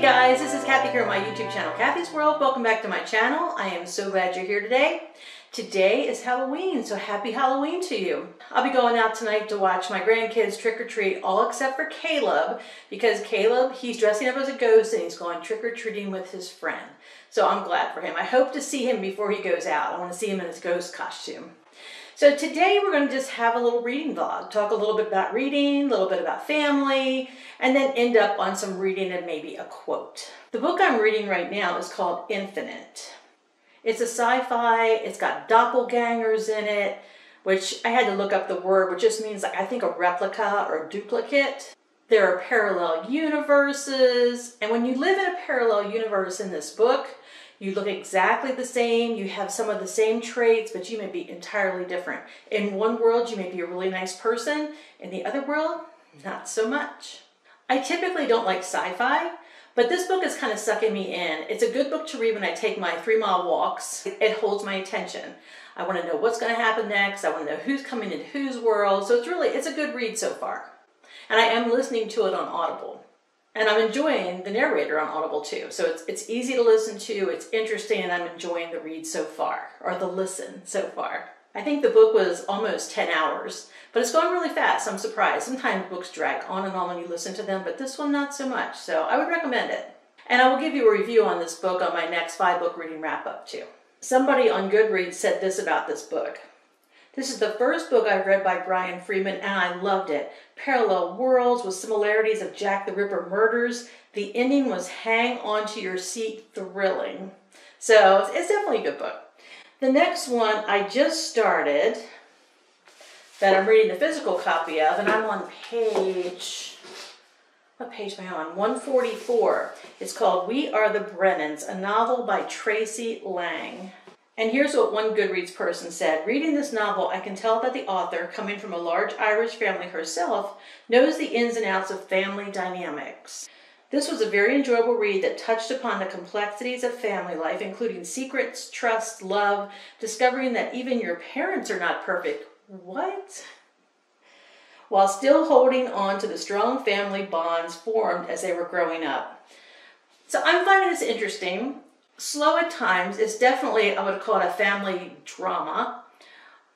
Guys, this is Kathiey here on my YouTube channel, Kathiey's World. Welcome back to my channel. I am so glad you're here today. Today is Halloween, so happy Halloween to you. I'll be going out tonight to watch my grandkids trick-or-treat, all except for Caleb, because Caleb, he's dressing up as a ghost and he's going trick-or-treating with his friend. So I'm glad for him. I hope to see him before he goes out. I want to see him in his ghost costume. So today we're going to just have a little reading vlog, talk a little bit about reading, a little bit about family, and then end up on some reading and maybe a quote. The book I'm reading right now is called Infinite. It's a sci-fi, it's got doppelgangers in it, which I had to look up the word, which just means like I think a replica or a duplicate. There are parallel universes, and when you live in a parallel universe in this book, you look exactly the same, you have some of the same traits, but you may be entirely different. In one world, you may be a really nice person. In the other world, not so much. I typically don't like sci-fi, but this book is kind of sucking me in. It's a good book to read when I take my three mile walks. It holds my attention. I want to know what's going to happen next. I want to know who's coming into whose world. So it's really, it's a good read so far. And I am listening to it on Audible. And I'm enjoying the narrator on Audible too. So it's, it's easy to listen to, it's interesting, and I'm enjoying the read so far, or the listen so far. I think the book was almost 10 hours, but it's going really fast. I'm surprised. Sometimes books drag on and on when you listen to them, but this one not so much. So I would recommend it. And I will give you a review on this book on my next five book reading wrap up too. Somebody on Goodreads said this about this book. This is the first book I've read by Brian Freeman, and I loved it. Parallel worlds with similarities of Jack the Ripper murders. The ending was hang onto your seat thrilling. So it's definitely a good book. The next one I just started that I'm reading the physical copy of, and I'm on page, what page am I on? 144. It's called We Are the Brennans, a novel by Tracey Lange. And here's what one Goodreads person said Reading this novel, I can tell that the author, coming from a large Irish family herself, knows the ins and outs of family dynamics. This was a very enjoyable read that touched upon the complexities of family life, including secrets, trust, love, discovering that even your parents are not perfect. What? While still holding on to the strong family bonds formed as they were growing up. So I'm finding this interesting slow at times. It's definitely, I would call it a family drama.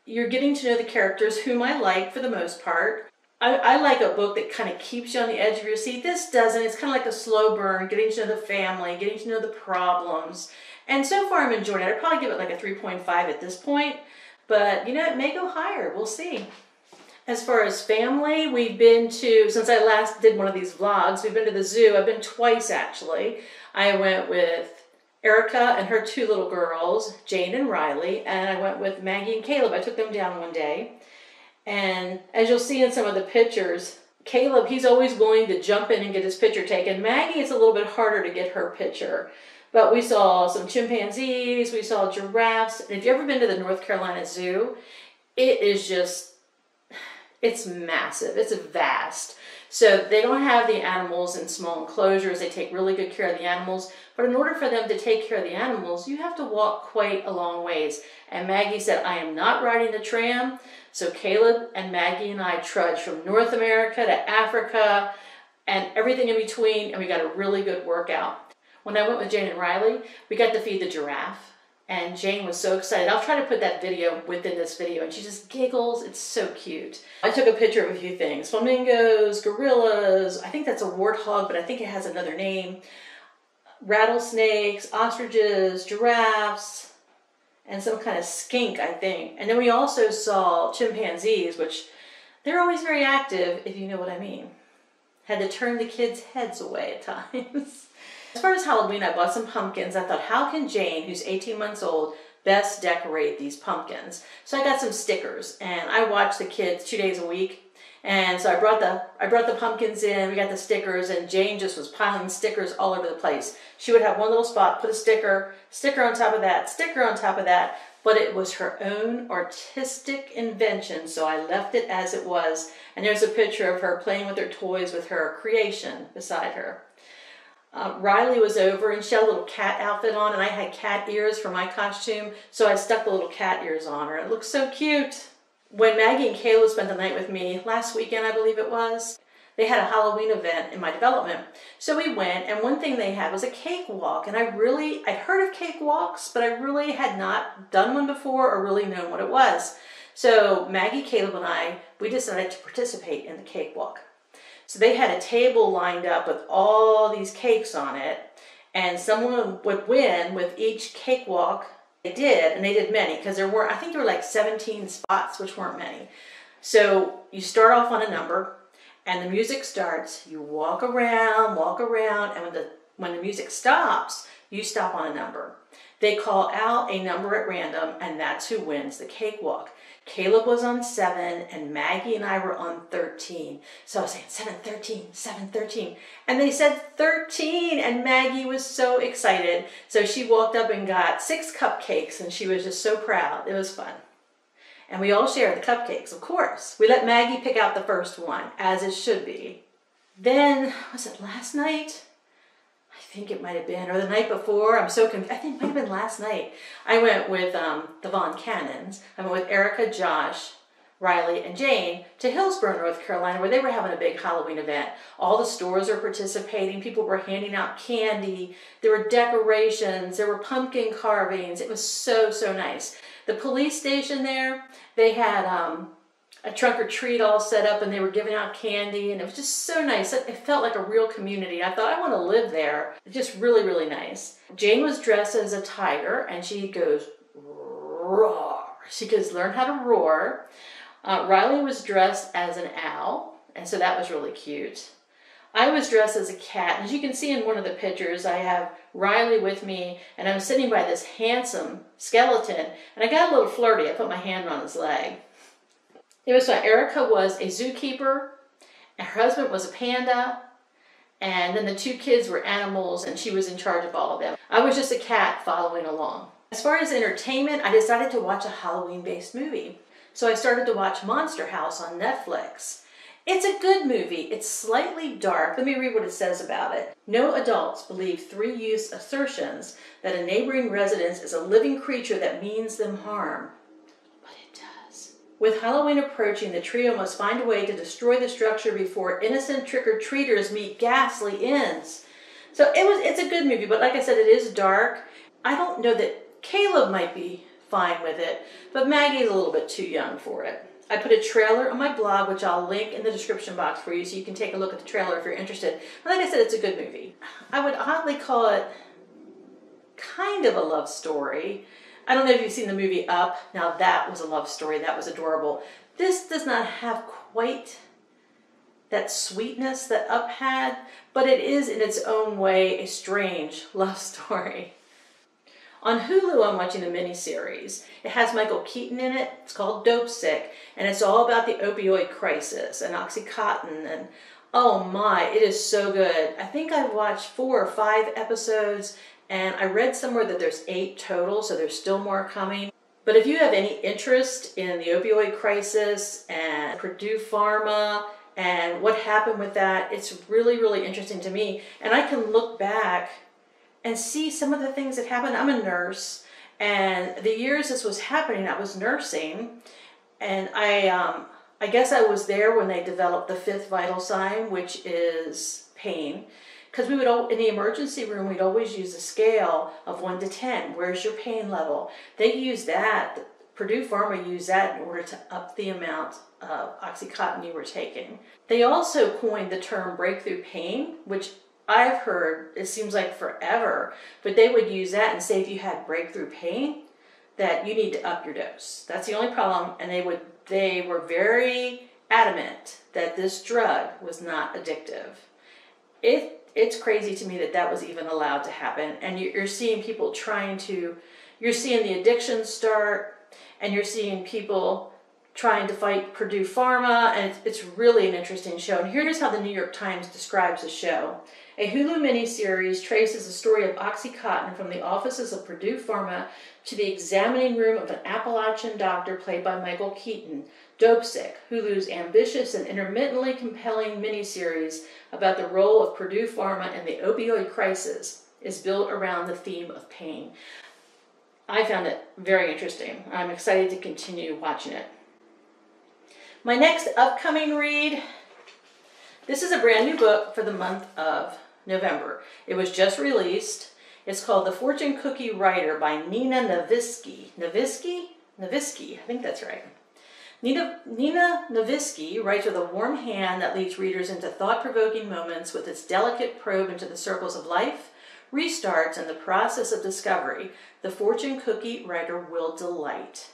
You're getting to know the characters, whom I like for the most part. I, I like a book that kind of keeps you on the edge of your seat. This doesn't. It's kind of like a slow burn, getting to know the family, getting to know the problems. And so far I'm enjoying it. I'd probably give it like a 3.5 at this point. But, you know, it may go higher. We'll see. As far as family, we've been to, since I last did one of these vlogs, we've been to the zoo. I've been twice, actually. I went with Erica and her two little girls, Jane and Riley, and I went with Maggie and Caleb. I took them down one day. And as you'll see in some of the pictures, Caleb, he's always willing to jump in and get his picture taken. Maggie, it's a little bit harder to get her picture. But we saw some chimpanzees, we saw giraffes. And if you've ever been to the North Carolina Zoo, it is just, it's massive, it's vast. So they don't have the animals in small enclosures. They take really good care of the animals. But in order for them to take care of the animals, you have to walk quite a long ways. And Maggie said, I am not riding the tram. So Caleb and Maggie and I trudged from North America to Africa and everything in between. And we got a really good workout. When I went with Jane and Riley, we got to feed the giraffe. And Jane was so excited. I'll try to put that video within this video. And she just giggles. It's so cute. I took a picture of a few things. Flamingos, gorillas. I think that's a warthog, but I think it has another name. Rattlesnakes, ostriches, giraffes, and some kind of skink, I think. And then we also saw chimpanzees, which they're always very active, if you know what I mean. Had to turn the kids' heads away at times. As far as Halloween, I bought some pumpkins. I thought, how can Jane, who's 18 months old, best decorate these pumpkins? So I got some stickers, and I watch the kids two days a week. And so I brought the I brought the pumpkins in, we got the stickers, and Jane just was piling stickers all over the place. She would have one little spot, put a sticker, sticker on top of that, sticker on top of that, but it was her own artistic invention, so I left it as it was. And there's a picture of her playing with her toys with her creation beside her. Uh, Riley was over and she had a little cat outfit on and I had cat ears for my costume, so I stuck the little cat ears on her. It looks so cute. When Maggie and Caleb spent the night with me last weekend, I believe it was, they had a Halloween event in my development. So we went, and one thing they had was a cakewalk. And I really, I'd heard of cakewalks, but I really had not done one before or really known what it was. So Maggie, Caleb, and I, we decided to participate in the cakewalk. So they had a table lined up with all these cakes on it, and someone would win with each cakewalk they did, and they did many because there were, I think there were like 17 spots, which weren't many. So you start off on a number, and the music starts. You walk around, walk around, and when the when the music stops, you stop on a number. They call out a number at random, and that's who wins the cakewalk. Caleb was on seven, and Maggie and I were on 13. So I was saying, 7, 13, 7, 13. And they said 13, and Maggie was so excited. So she walked up and got six cupcakes, and she was just so proud. It was fun. And we all shared the cupcakes, of course. We let Maggie pick out the first one, as it should be. Then, was it last night? Think it might have been, or the night before. I'm so confused. I think it might have been last night. I went with um, the Von Cannons. I went with Erica, Josh, Riley, and Jane to Hillsborough, North Carolina, where they were having a big Halloween event. All the stores were participating. People were handing out candy. There were decorations. There were pumpkin carvings. It was so, so nice. The police station there, they had um, a trunk or treat all set up and they were giving out candy and it was just so nice. It felt like a real community. I thought I want to live there. Just really, really nice. Jane was dressed as a tiger and she goes roar. She goes learn how to roar. Uh, Riley was dressed as an owl and so that was really cute. I was dressed as a cat. As you can see in one of the pictures, I have Riley with me, and I'm sitting by this handsome skeleton, and I got a little flirty. I put my hand on his leg. It was fun. Erica was a zookeeper, and her husband was a panda, and then the two kids were animals, and she was in charge of all of them. I was just a cat following along. As far as entertainment, I decided to watch a Halloween-based movie. So I started to watch Monster House on Netflix. It's a good movie. It's slightly dark. Let me read what it says about it. No adults believe three youths' assertions that a neighboring residence is a living creature that means them harm. With Halloween approaching, the trio must find a way to destroy the structure before innocent trick-or-treaters meet ghastly ends. So it was it's a good movie, but like I said, it is dark. I don't know that Caleb might be fine with it, but Maggie's a little bit too young for it. I put a trailer on my blog, which I'll link in the description box for you so you can take a look at the trailer if you're interested. But like I said, it's a good movie. I would oddly call it kind of a love story. I don't know if you've seen the movie Up. Now that was a love story. That was adorable. This does not have quite that sweetness that Up had, but it is in its own way a strange love story. On Hulu, I'm watching the miniseries. It has Michael Keaton in it. It's called Dopesick, and it's all about the opioid crisis and Oxycontin. And oh my, it is so good. I think I've watched four or five episodes, and I read somewhere that there's eight total, so there's still more coming. But if you have any interest in the opioid crisis and Purdue Pharma and what happened with that, it's really, really interesting to me. And I can look back and see some of the things that happened. I'm a nurse, and the years this was happening, I was nursing, and I, um, I guess I was there when they developed the fifth vital sign, which is pain because we would in the emergency room we'd always use a scale of 1 to 10 where's your pain level? They use that purdue pharma used that in order to up the amount of oxycontin you were taking. They also coined the term breakthrough pain which i've heard it seems like forever but they would use that and say if you had breakthrough pain that you need to up your dose. That's the only problem and they would they were very adamant that this drug was not addictive. It it's crazy to me that that was even allowed to happen. And you're seeing people trying to, you're seeing the addiction start, and you're seeing people trying to fight Purdue Pharma, and it's, it's really an interesting show. And here's how the New York Times describes the show. A Hulu miniseries traces the story of OxyContin from the offices of Purdue Pharma to the examining room of an Appalachian doctor played by Michael Keaton, Dopesick, Hulu's ambitious and intermittently compelling miniseries about the role of Purdue Pharma in the opioid crisis, is built around the theme of pain. I found it very interesting. I'm excited to continue watching it. My next upcoming read, This is a brand new book for the month of November. It was just released. It's called The Fortune Cookie Writer by Nina Navisky. Navisky? Navisky, I think that's right. Nina, Nina Navisky writes with a warm hand that leads readers into thought-provoking moments with its delicate probe into the circles of life, restarts, and the process of discovery. The Fortune Cookie Writer will delight.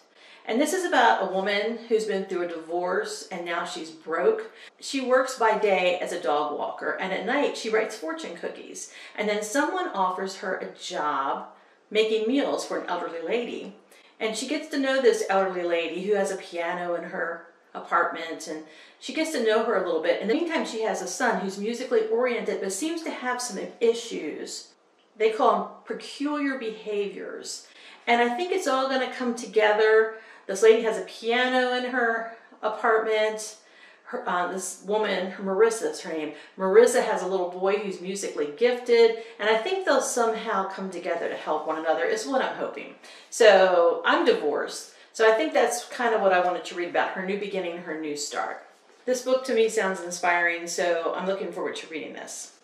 And this is about a woman who's been through a divorce and now she's broke. She works by day as a dog walker and at night she writes fortune cookies. And then someone offers her a job making meals for an elderly lady. And she gets to know this elderly lady who has a piano in her apartment and she gets to know her a little bit. In the meantime, she has a son who's musically oriented but seems to have some issues. They call them peculiar behaviors. And I think it's all going to come together this lady has a piano in her apartment. Her, uh, this woman, Marissa is her name. Marissa has a little boy who's musically gifted, and I think they'll somehow come together to help one another, is what I'm hoping. So I'm divorced, so I think that's kind of what I wanted to read about her new beginning, her new start. This book to me sounds inspiring, so I'm looking forward to reading this.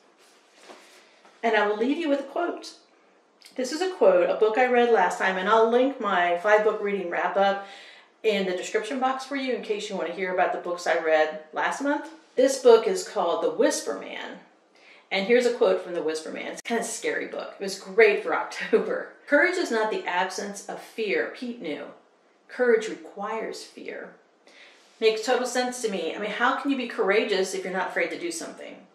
And I will leave you with a quote. This is a quote, a book I read last time, and I'll link my five book reading wrap up in the description box for you in case you want to hear about the books I read last month. This book is called The Whisper Man. And here's a quote from The Whisper Man. It's kind of scary book. It was great for October. Courage is not the absence of fear, Pete knew. Courage requires fear. Makes total sense to me. I mean, how can you be courageous if you're not afraid to do something?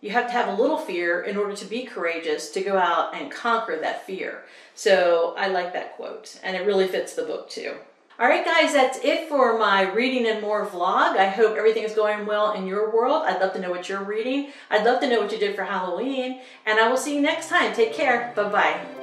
You have to have a little fear in order to be courageous to go out and conquer that fear. So I like that quote, and it really fits the book too. All right, guys, that's it for my reading and more vlog. I hope everything is going well in your world. I'd love to know what you're reading. I'd love to know what you did for Halloween, and I will see you next time. Take care. Bye-bye.